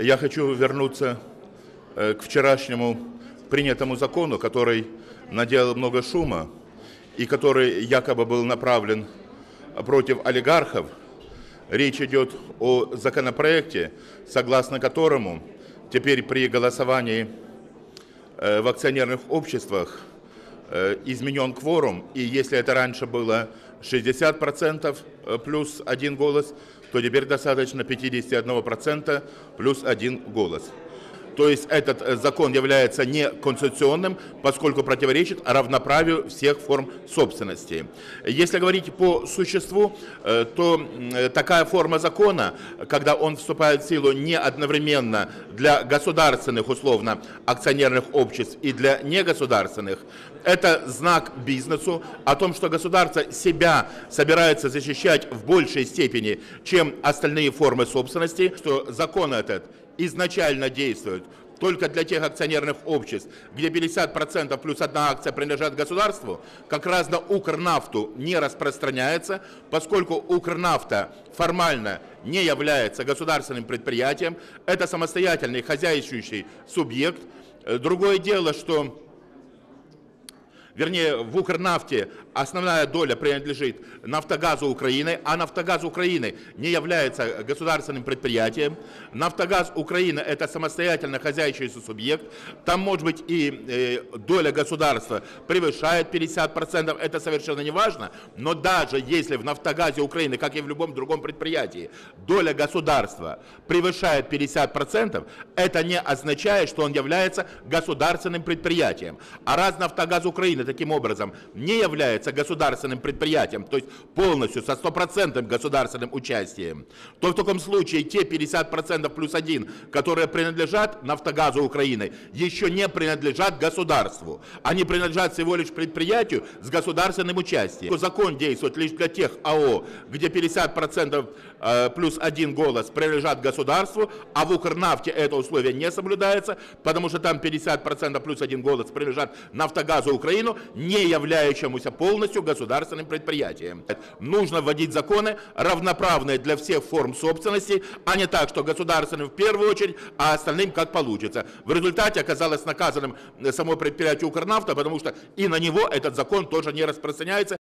Я хочу вернуться э, к вчерашнему принятому закону, который наделал много шума и который якобы был направлен против олигархов. Речь идет о законопроекте, согласно которому теперь при голосовании э, в акционерных обществах изменен кворум, и если это раньше было 60% э, плюс один голос, то теперь достаточно 51% плюс один голос. То есть этот э, закон является неконституционным, поскольку противоречит равноправию всех форм собственности. Если говорить по существу, э, то такая форма закона, когда он вступает в силу не одновременно для государственных, условно, акционерных обществ и для негосударственных, это знак бизнесу о том, что государство себя собирается защищать в большей степени, чем остальные формы собственности, что закон этот изначально действует только для тех акционерных обществ, где 50% плюс одна акция принадлежат государству, как раз на Укрнафту не распространяется, поскольку Укрнафта формально не является государственным предприятием, это самостоятельный хозяйствующий субъект. Другое дело, что вернее, в Укрнафте основная доля принадлежит Нафтогазу Украины, а Нафтогаз Украины не является государственным предприятием. Нафтогаз Украины – это самостоятельно хозяйствующий субъект. Там, может быть, и э, доля государства превышает 50%, это совершенно не важно. Но даже если в Нафтогазе Украины, как и в любом другом предприятии, доля государства превышает 50%, это не означает, что он является государственным предприятием. А раз Нафтогаз Украины таким образом не является государственным предприятием, то есть полностью со стопроцентным государственным участием, то в таком случае те 50% плюс один, которые принадлежат Нафтогазу Украины, еще не принадлежат государству. Они принадлежат всего лишь предприятию с государственным участием. Закон действует лишь для тех АО, где 50% э, плюс один голос принадлежат государству, а в Укрнафте это условие не соблюдается, потому что там 50% плюс один голос принадлежат Нафтогазу Украину, не являющемуся полностью государственным предприятием. Нужно вводить законы, равноправные для всех форм собственности, а не так, что государственным в первую очередь, а остальным как получится. В результате оказалось наказанным само предприятие Укрнафта, потому что и на него этот закон тоже не распространяется.